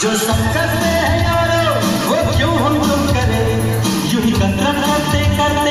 जो सब करते हैं यारो वो क्यों हम तुम करें? यू ही करते करते